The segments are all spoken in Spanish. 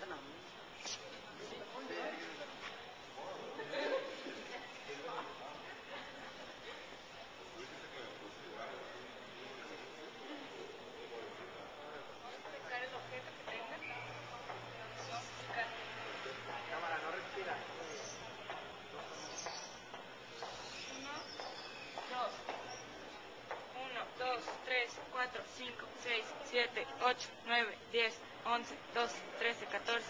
Kenapa? 4, 5, 6, 7, 8, 9, 10, 11, 12, 13, 14,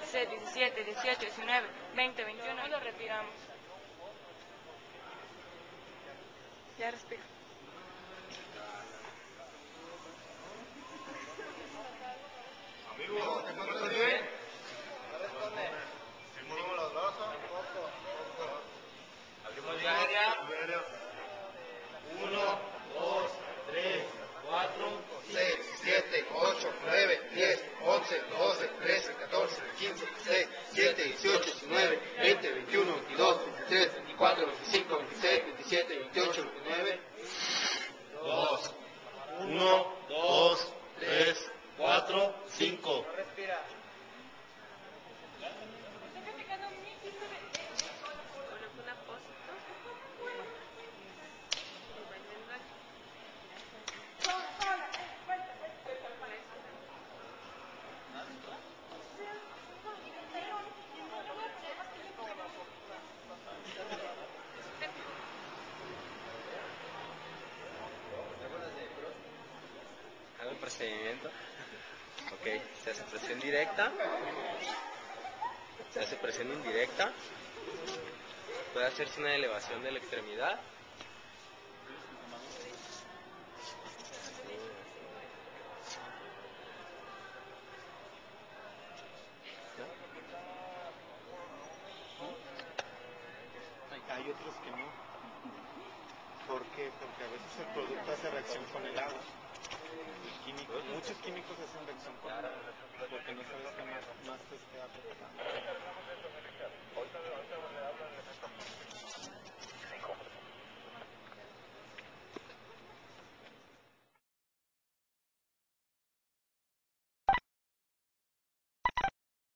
16, 17, 18, 19, 20, 21 y lo retiramos. Ya respiro. Amigo, 25, 26, 27, 28, 29. 2, 1, 2, 3, 4, 5. Respira. Procedimiento. Ok, se hace presión directa. Se hace presión indirecta. Puede hacerse una elevación de la extremidad. Hay, otros que no. ¿Por qué? Porque a veces el producto hace reacción con el agua. El químico, muchos químicos reacción con el agua. Porque no sabes qué más, más te esté afectando.